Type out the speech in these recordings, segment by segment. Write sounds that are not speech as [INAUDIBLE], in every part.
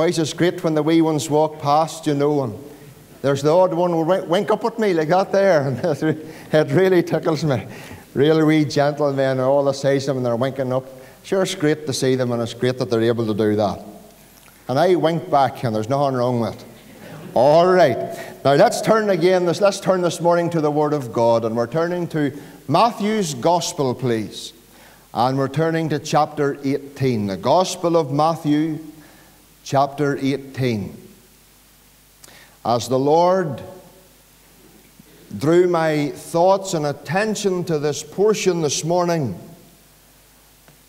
Boys, it's great when the wee ones walk past, you know, and there's the odd one will wink up at me like that there, [LAUGHS] and it really tickles me. Really wee gentlemen, and all the size of them, and they're winking up. Sure, it's great to see them, and it's great that they're able to do that. And I wink back, and there's nothing wrong with it. All right. Now let's turn again. This, let's turn this morning to the Word of God, and we're turning to Matthew's Gospel, please. And we're turning to chapter 18, the Gospel of Matthew, chapter 18. As the Lord drew my thoughts and attention to this portion this morning,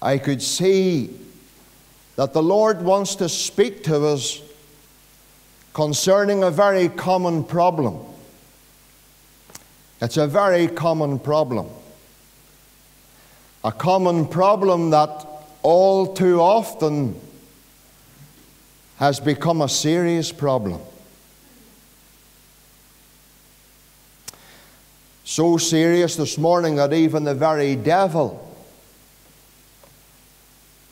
I could see that the Lord wants to speak to us concerning a very common problem. It's a very common problem a common problem that all too often has become a serious problem. So serious this morning that even the very devil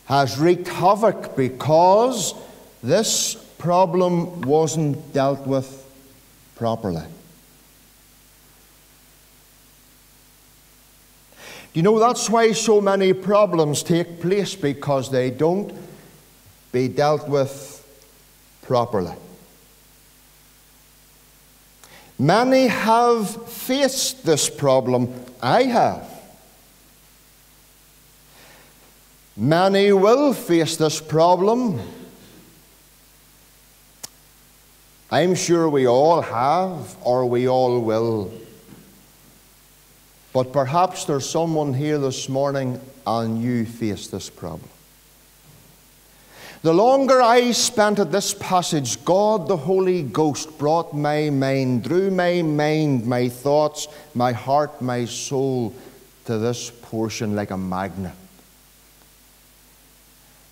has wreaked havoc because this problem wasn't dealt with properly. You know, that's why so many problems take place because they don't be dealt with properly. Many have faced this problem. I have. Many will face this problem. I'm sure we all have, or we all will. But perhaps there's someone here this morning and you face this problem. The longer I spent at this passage, God the Holy Ghost brought my mind, drew my mind, my thoughts, my heart, my soul to this portion like a magnet.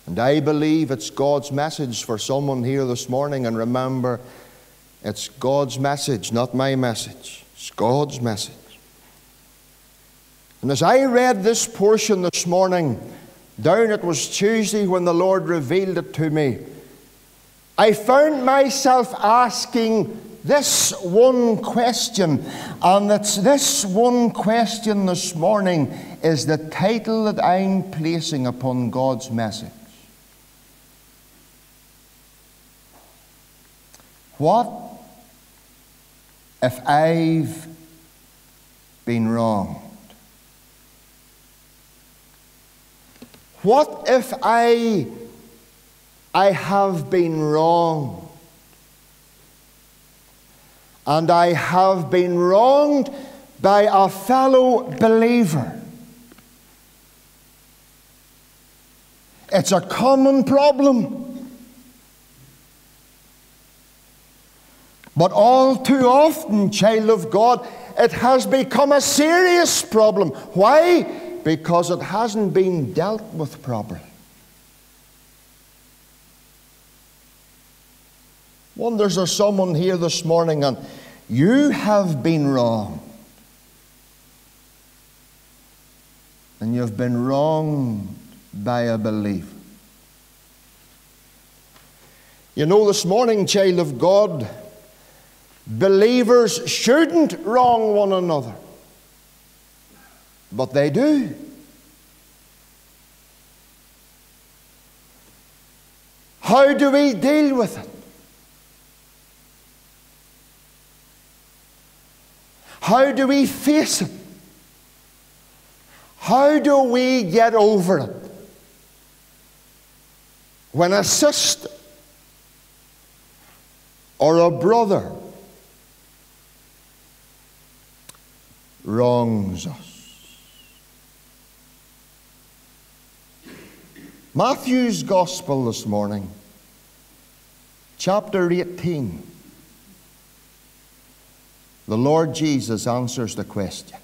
And I believe it's God's message for someone here this morning. And remember, it's God's message, not my message. It's God's message. And as I read this portion this morning, down it was Tuesday when the Lord revealed it to me, I found myself asking this one question. And it's this one question this morning is the title that I'm placing upon God's message. What if I've been wrong? What if I, I have been wrong? And I have been wronged by a fellow believer. It's a common problem. But all too often, child of God, it has become a serious problem. Why? Because it hasn't been dealt with properly. Wonders there's someone here this morning and you have been wrong. And you've been wronged by a belief. You know, this morning, child of God, believers shouldn't wrong one another. But they do. How do we deal with it? How do we face it? How do we get over it? When a sister or a brother wrongs us. Matthew's Gospel this morning, chapter 18. The Lord Jesus answers the question.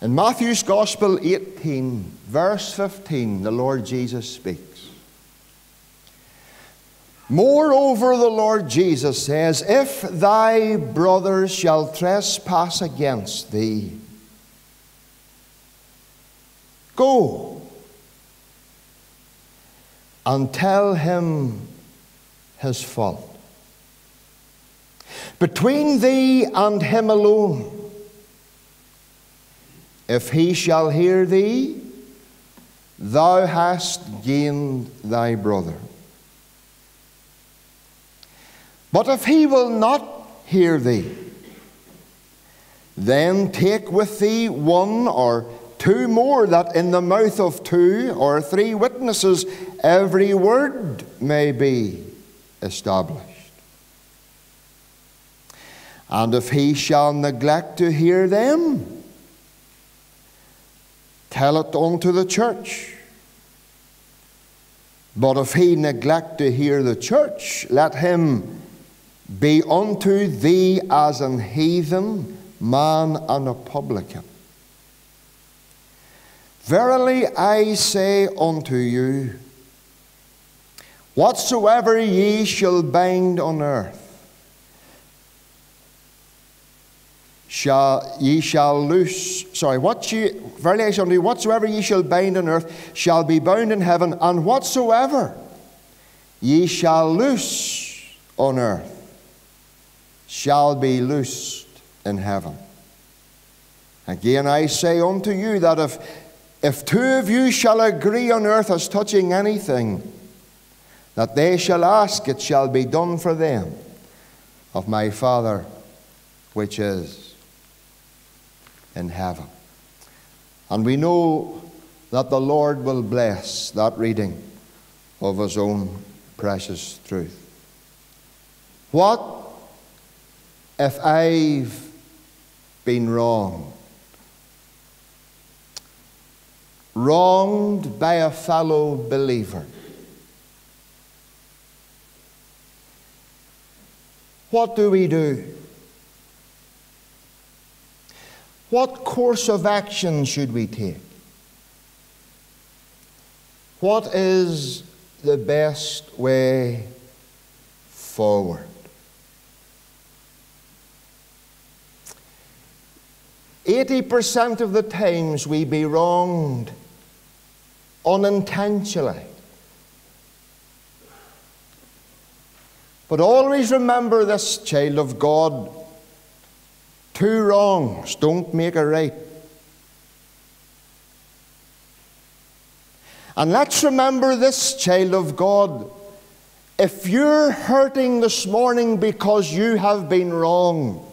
In Matthew's Gospel 18, verse 15, the Lord Jesus speaks. Moreover, the Lord Jesus says, If thy brother shall trespass against thee, Go. and tell him his fault. Between thee and him alone, if he shall hear thee, thou hast gained thy brother. But if he will not hear thee, then take with thee one or two more, that in the mouth of two or three witnesses every word may be established. And if he shall neglect to hear them, tell it unto the church. But if he neglect to hear the church, let him be unto thee as an heathen man and a publican. Verily I say unto you, whatsoever ye shall bind on earth, shall ye shall loose sorry what ye verily I say unto you whatsoever ye shall bind on earth shall be bound in heaven and whatsoever ye shall loose on earth shall be loosed in heaven. Again, I say unto you that if, if two of you shall agree on earth as touching anything, that they shall ask, it shall be done for them of my Father which is in heaven. And we know that the Lord will bless that reading of His own precious truth. What if I've been wrong, wronged by a fellow believer, what do we do? What course of action should we take? What is the best way forward? 80% of the times we be wronged unintentionally. But always remember this, child of God two wrongs don't make a right. And let's remember this, child of God. If you're hurting this morning because you have been wrong,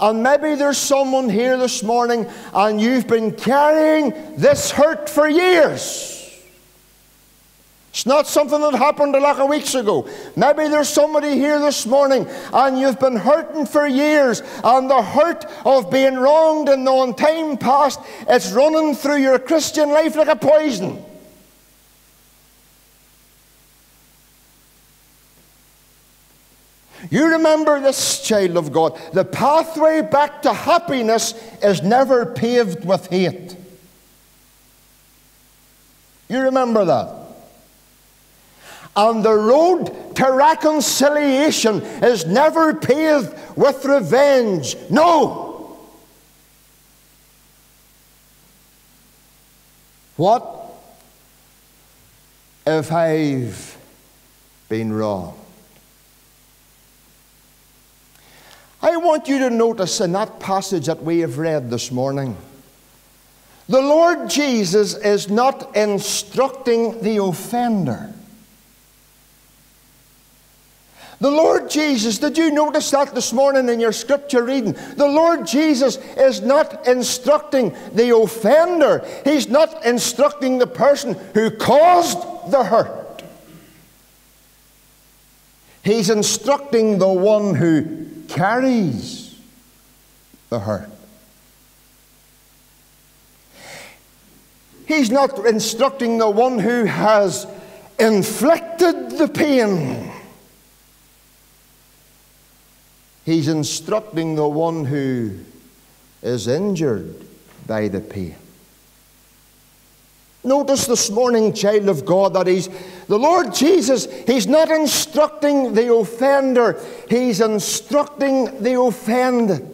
and maybe there's someone here this morning and you've been carrying this hurt for years. It's not something that happened a lot of weeks ago. Maybe there's somebody here this morning and you've been hurting for years, and the hurt of being wronged in the time past, it's running through your Christian life like a poison. You remember this, child of God. The pathway back to happiness is never paved with hate. You remember that. And the road to reconciliation is never paved with revenge. No. What if I've been wrong? Want you to notice in that passage that we have read this morning, the Lord Jesus is not instructing the offender. The Lord Jesus, did you notice that this morning in your scripture reading? The Lord Jesus is not instructing the offender, He's not instructing the person who caused the hurt. He's instructing the one who carries the hurt. He's not instructing the one who has inflicted the pain. He's instructing the one who is injured by the pain. Notice this morning, child of God, that he's the Lord Jesus, he's not instructing the offender, he's instructing the offended.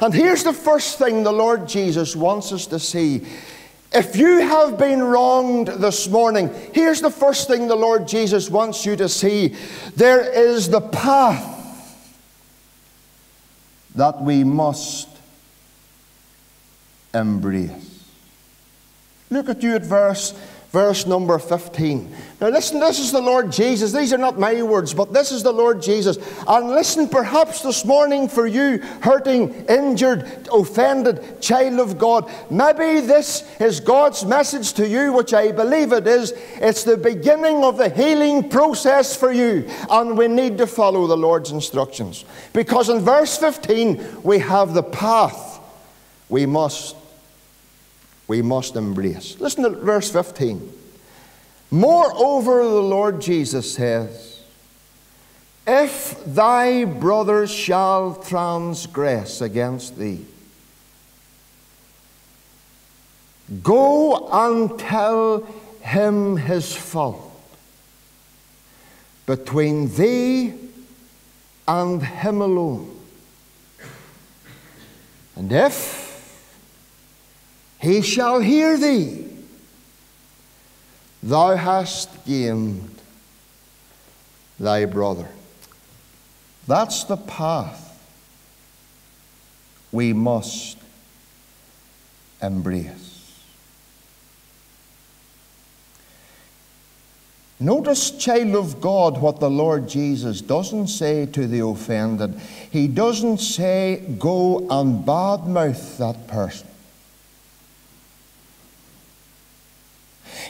And here's the first thing the Lord Jesus wants us to see If you have been wronged this morning, here's the first thing the Lord Jesus wants you to see there is the path that we must embrace. Look at you at verse verse number 15. Now, listen, this is the Lord Jesus. These are not my words, but this is the Lord Jesus. And listen, perhaps this morning for you, hurting, injured, offended child of God, maybe this is God's message to you, which I believe it is. It's the beginning of the healing process for you. And we need to follow the Lord's instructions. Because in verse 15, we have the path we must we must embrace. Listen to verse 15. Moreover, the Lord Jesus says, If thy brother shall transgress against thee, go and tell him his fault between thee and him alone. And if he shall hear thee. Thou hast gained thy brother. That's the path we must embrace. Notice, child of God, what the Lord Jesus doesn't say to the offended. He doesn't say, Go and badmouth that person.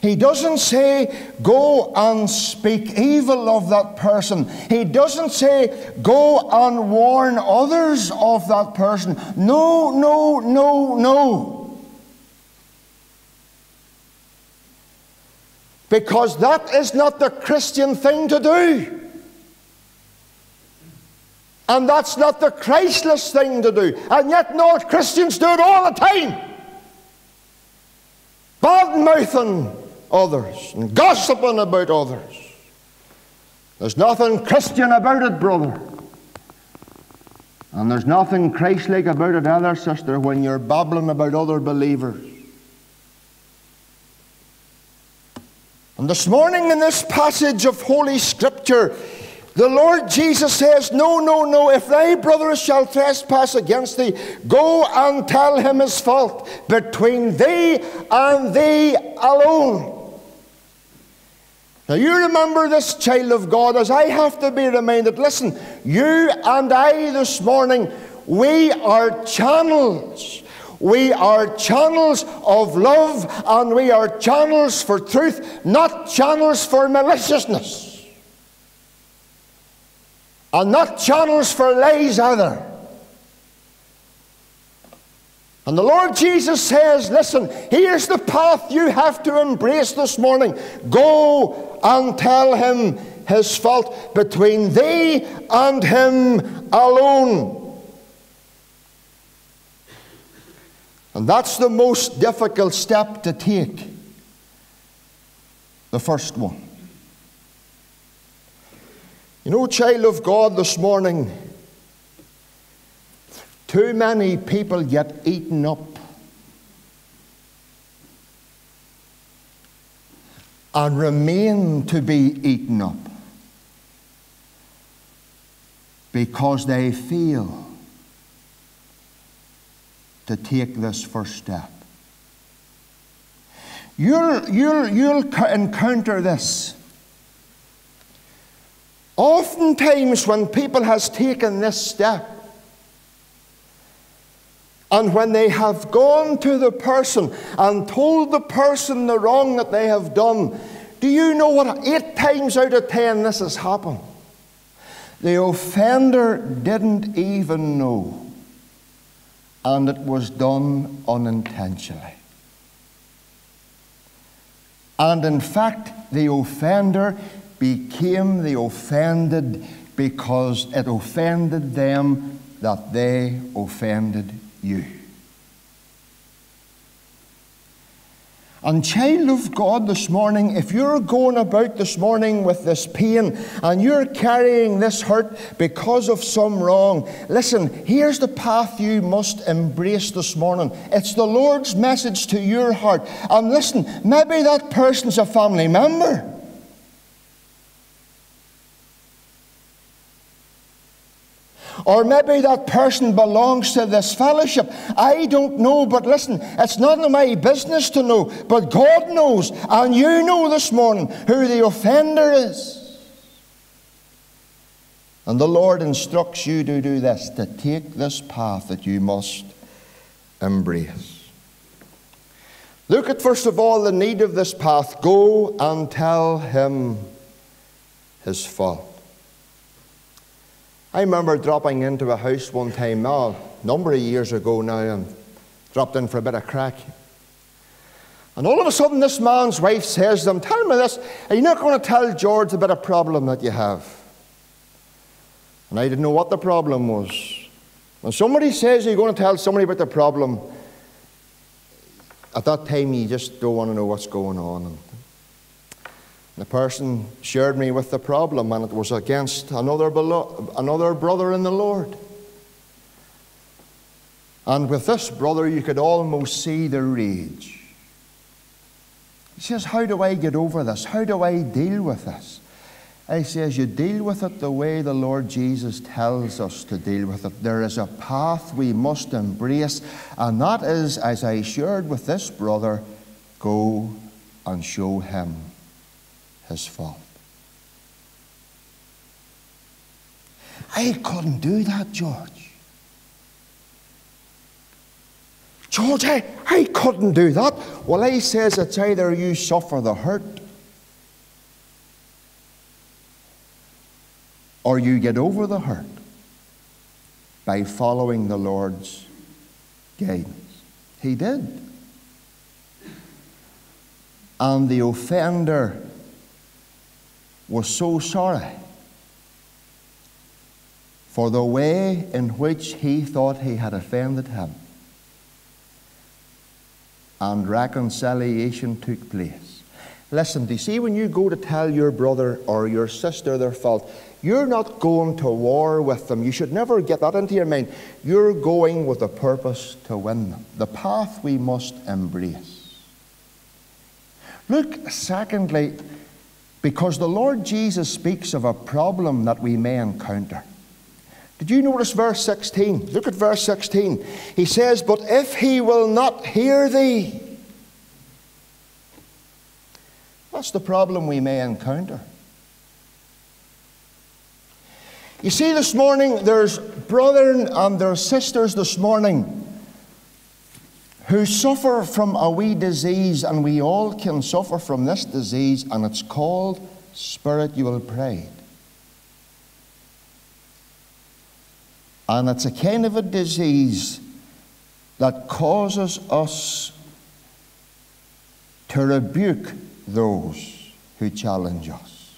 He doesn't say, go and speak evil of that person. He doesn't say, go and warn others of that person. No, no, no, no. Because that is not the Christian thing to do. And that's not the Christless thing to do. And yet, no, Christians do it all the time. Bad mouthing others and gossiping about others. There's nothing Christian about it, brother. And there's nothing Christ like about it either, sister, when you're babbling about other believers. And this morning, in this passage of Holy Scripture, the Lord Jesus says, No, no, no, if thy brother shall trespass against thee, go and tell him his fault between thee and thee alone. Now, you remember this, child of God, as I have to be reminded. Listen, you and I this morning, we are channels. We are channels of love and we are channels for truth, not channels for maliciousness. And not channels for lies either. And the Lord Jesus says, Listen, here's the path you have to embrace this morning. Go and tell him his fault between thee and him alone. And that's the most difficult step to take. The first one. You know, child of God, this morning, too many people get eaten up. And remain to be eaten up because they fail to take this first step. You'll, you'll, you'll encounter this. Oftentimes, when people has taken this step, and when they have gone to the person and told the person the wrong that they have done, do you know what? Eight times out of ten, this has happened. The offender didn't even know, and it was done unintentionally. And in fact, the offender became the offended because it offended them that they offended you. And, child of God, this morning, if you're going about this morning with this pain and you're carrying this hurt because of some wrong, listen, here's the path you must embrace this morning. It's the Lord's message to your heart. And listen, maybe that person's a family member. Or maybe that person belongs to this fellowship. I don't know, but listen, it's none of my business to know, but God knows, and you know this morning who the offender is. And the Lord instructs you to do this, to take this path that you must embrace. Look at, first of all, the need of this path. Go and tell him his fault. I remember dropping into a house one time, oh, a number of years ago now, and dropped in for a bit of crack. And all of a sudden, this man's wife says to him, Tell me this, are you not going to tell George about a problem that you have? And I didn't know what the problem was. When somebody says you're going to tell somebody about the problem, at that time you just don't want to know what's going on. The person shared me with the problem, and it was against another, another brother in the Lord. And with this brother, you could almost see the rage. He says, How do I get over this? How do I deal with this? I says, You deal with it the way the Lord Jesus tells us to deal with it. There is a path we must embrace, and that is, as I shared with this brother, go and show him his fault. I couldn't do that, George. George, I, I couldn't do that. Well, he says it's either you suffer the hurt or you get over the hurt by following the Lord's guidance. He did. And the offender was so sorry for the way in which he thought he had offended him. And reconciliation took place. Listen, do you see when you go to tell your brother or your sister their fault, you're not going to war with them. You should never get that into your mind. You're going with a purpose to win them. The path we must embrace. Look, secondly, because the Lord Jesus speaks of a problem that we may encounter. Did you notice verse 16? Look at verse 16. He says, But if he will not hear thee, that's the problem we may encounter. You see, this morning, there's brethren and there's sisters this morning who suffer from a wee disease, and we all can suffer from this disease, and it's called spiritual pride. And it's a kind of a disease that causes us to rebuke those who challenge us.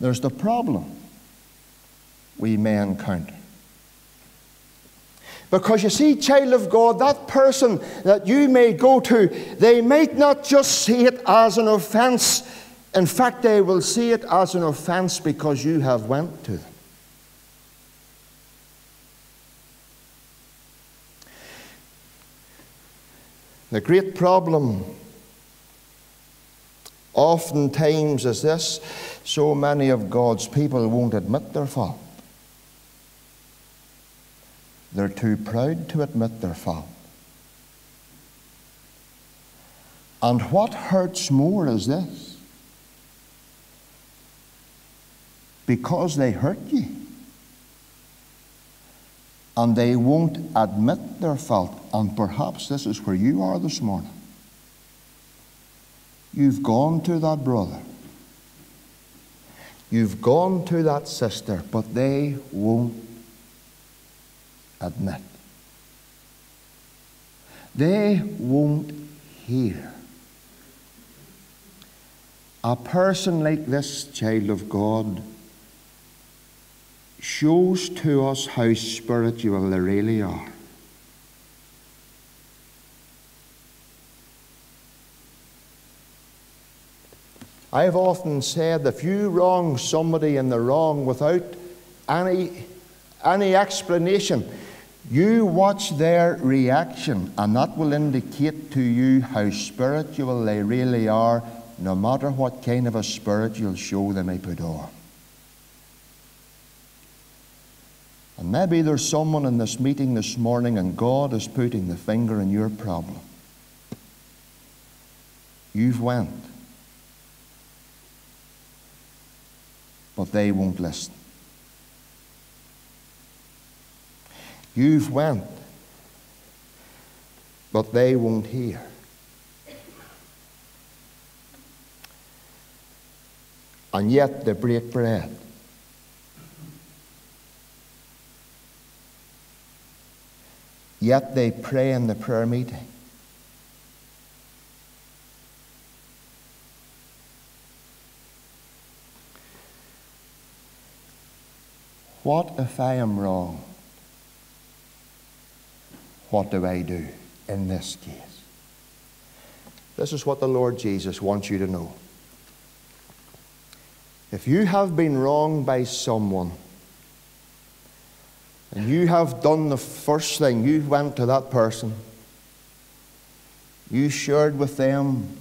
There's the problem we may encounter. Because you see, child of God, that person that you may go to, they might not just see it as an offense. In fact, they will see it as an offense because you have went to them. The great problem oftentimes is this so many of God's people won't admit their fault. They're too proud to admit their fault. And what hurts more is this because they hurt you and they won't admit their fault, and perhaps this is where you are this morning. You've gone to that brother, you've gone to that sister, but they won't at met. They won't hear. A person like this child of God shows to us how spiritual they really are. I've often said if you wrong somebody in the wrong without any any explanation, you watch their reaction, and that will indicate to you how spiritual they really are, no matter what kind of a spiritual show they may put on. And maybe there's someone in this meeting this morning, and God is putting the finger in your problem. You've went, but they won't listen. You've went, but they won't hear. And yet they break bread. Yet they pray in the prayer meeting. What if I am wrong? What do I do in this case? This is what the Lord Jesus wants you to know. If you have been wronged by someone, and you have done the first thing, you went to that person, you shared with them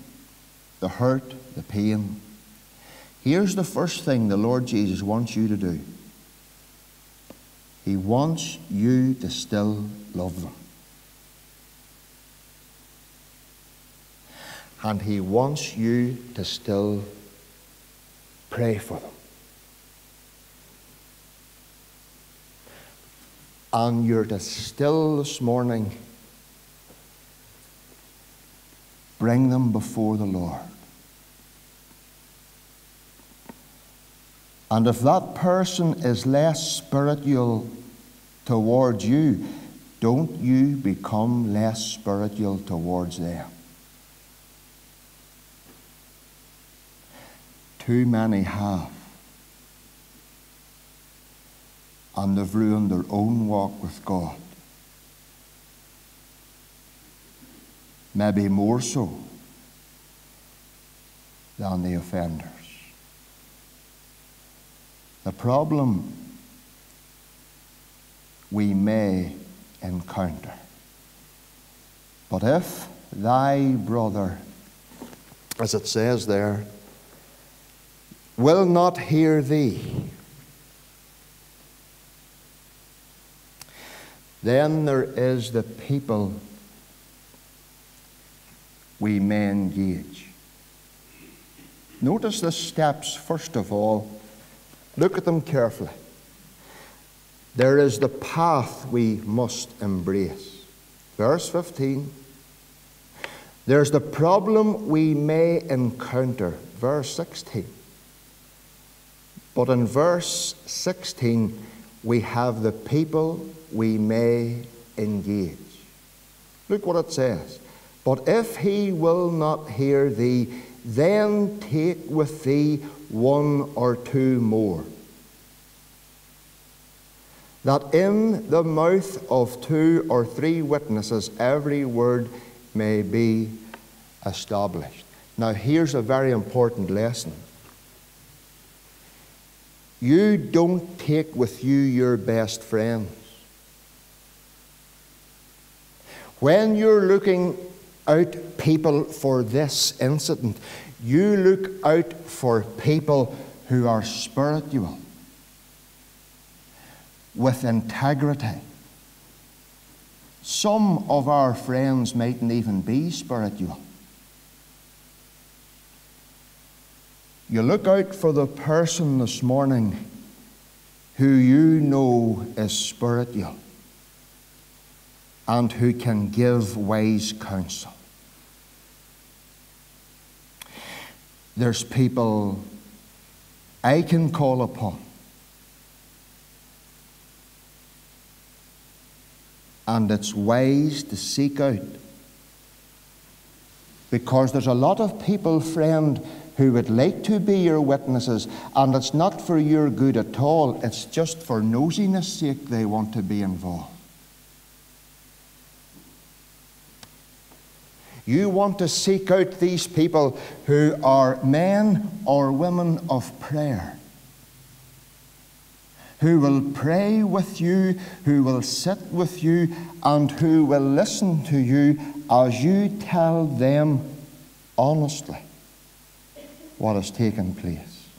the hurt, the pain. Here's the first thing the Lord Jesus wants you to do He wants you to still love them. And He wants you to still pray for them. And you're to still this morning bring them before the Lord. And if that person is less spiritual towards you, don't you become less spiritual towards them. Too many have. And they've ruined their own walk with God. Maybe more so than the offenders. The problem we may encounter. But if thy brother, as it says there, will not hear thee, then there is the people we may engage. Notice the steps, first of all. Look at them carefully. There is the path we must embrace. Verse 15. There's the problem we may encounter. Verse 16. But in verse 16, we have the people we may engage. Look what it says. But if he will not hear thee, then take with thee one or two more. That in the mouth of two or three witnesses every word may be established. Now, here's a very important lesson. You don't take with you your best friends. When you're looking out people for this incident, you look out for people who are spiritual, with integrity. Some of our friends mightn't even be spiritual. You look out for the person this morning who you know is spiritual and who can give wise counsel. There's people I can call upon. And it's wise to seek out. Because there's a lot of people, friend, who would like to be your witnesses, and it's not for your good at all, it's just for nosiness' sake they want to be involved. You want to seek out these people who are men or women of prayer, who will pray with you, who will sit with you, and who will listen to you as you tell them honestly what has taken place.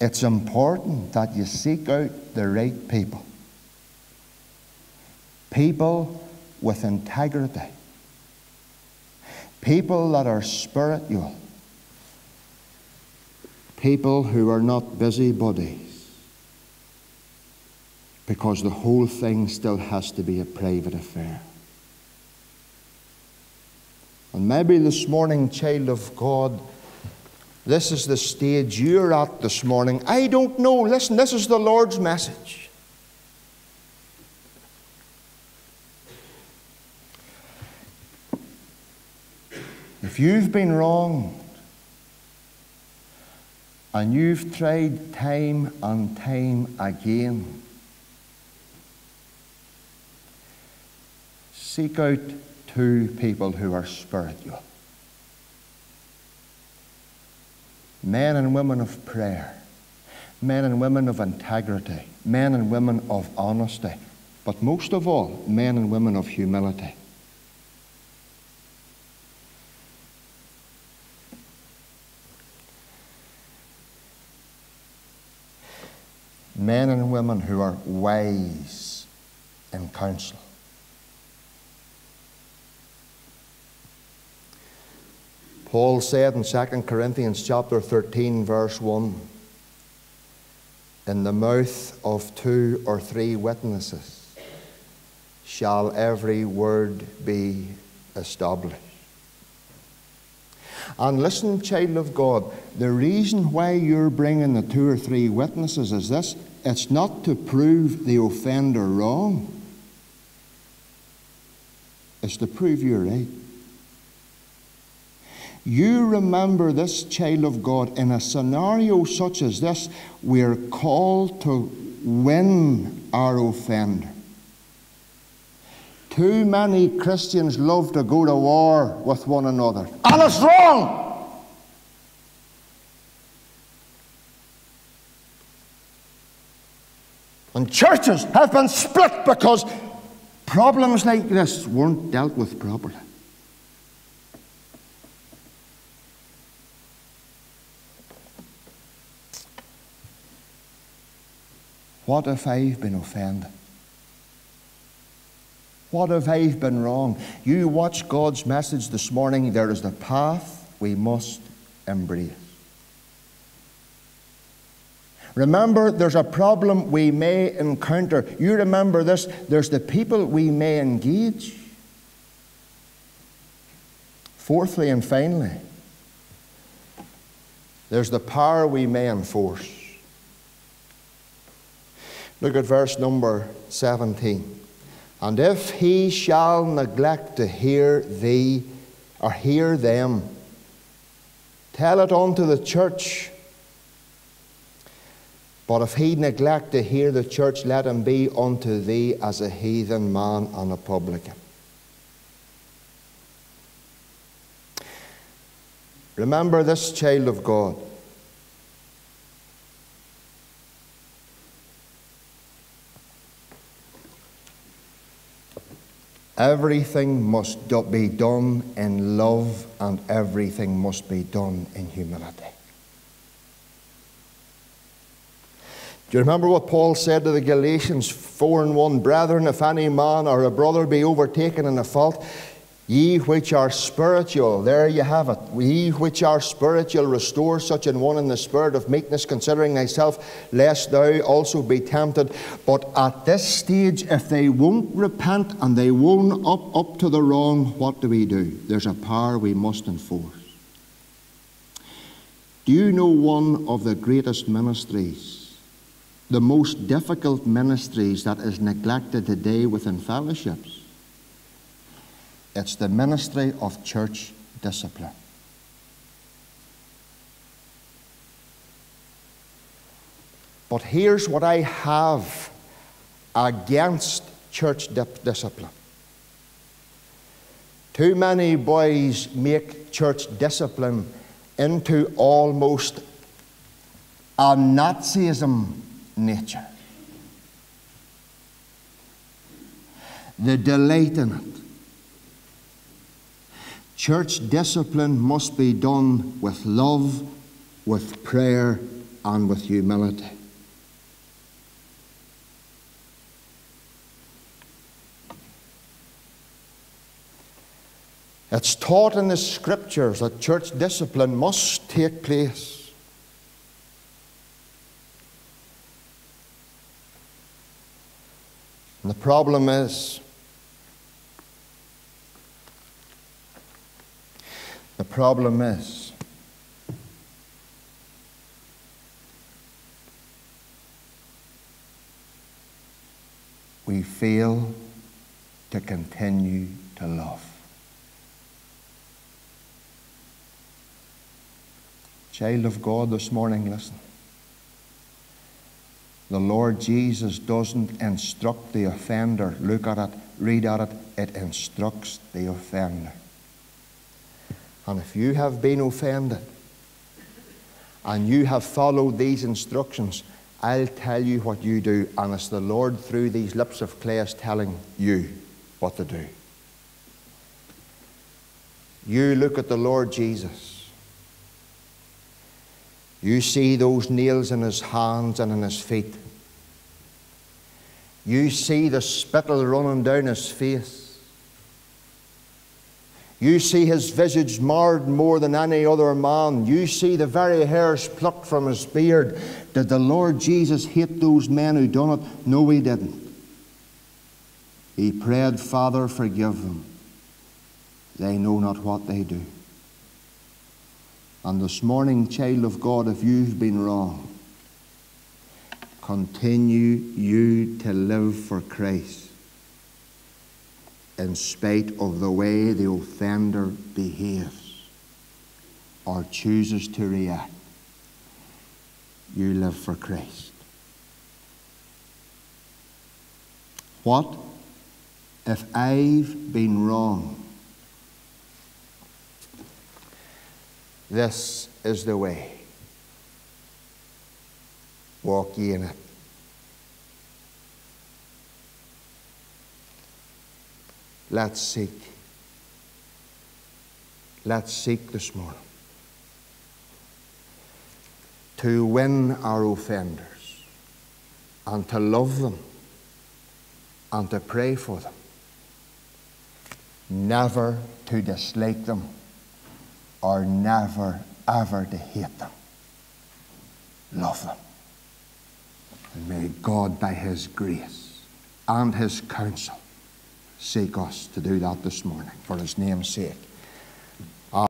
It's important that you seek out the right people. People with integrity. People that are spiritual. People who are not busybodies. Because the whole thing still has to be a private affair. And maybe this morning, child of God, this is the stage you're at this morning. I don't know. Listen, this is the Lord's message. If you've been wronged and you've tried time and time again, seek out two people who are spiritual men and women of prayer, men and women of integrity, men and women of honesty, but most of all, men and women of humility. Men and women who are wise in counsel. Paul said in 2 Corinthians chapter 13 verse 1 in the mouth of two or three witnesses shall every word be established. And listen, child of God, the reason why you're bringing the two or three witnesses is this it's not to prove the offender wrong, it's to prove you're right. You remember this child of God in a scenario such as this, we're called to win our offender. Too many Christians love to go to war with one another, and it's wrong. And churches have been split because problems like this weren't dealt with properly. What if I've been offended? What if I've been wrong? You watch God's message this morning. There is the path we must embrace. Remember, there's a problem we may encounter. You remember this there's the people we may engage. Fourthly and finally, there's the power we may enforce. Look at verse number 17. And if he shall neglect to hear thee or hear them, tell it unto the church. But if he neglect to hear the church, let him be unto thee as a heathen man and a publican. Remember this, child of God. Everything must be done in love and everything must be done in humility. Do you remember what Paul said to the Galatians 4 and 1? Brethren, if any man or a brother be overtaken in a fault, Ye which are spiritual, there you have it. Ye which are spiritual, restore such an one in the spirit of meekness, considering thyself, lest thou also be tempted. But at this stage, if they won't repent and they won't up, up to the wrong, what do we do? There's a power we must enforce. Do you know one of the greatest ministries, the most difficult ministries that is neglected today within fellowships? It's the ministry of church discipline. But here's what I have against church discipline Too many boys make church discipline into almost a Nazism nature. The delight in it. Church discipline must be done with love, with prayer, and with humility. It's taught in the scriptures that church discipline must take place. And the problem is, the problem is, we fail to continue to love. Child of God, this morning, listen. The Lord Jesus doesn't instruct the offender. Look at it, read at it. It instructs the offender. And if you have been offended and you have followed these instructions, I'll tell you what you do. And it's the Lord through these lips of clay is telling you what to do. You look at the Lord Jesus. You see those nails in his hands and in his feet. You see the spittle running down his face. You see his visage marred more than any other man. You see the very hairs plucked from his beard. Did the Lord Jesus hate those men who done it? No, he didn't. He prayed, Father, forgive them. They know not what they do. And this morning, child of God, if you've been wrong, continue you to live for Christ in spite of the way the offender behaves or chooses to react. You live for Christ. What if I've been wrong? This is the way. Walk ye in it. Let's seek. Let's seek this morning to win our offenders and to love them and to pray for them, never to dislike them or never, ever to hate them. Love them. And may God, by His grace and His counsel, seek us to do that this morning for His name's sake.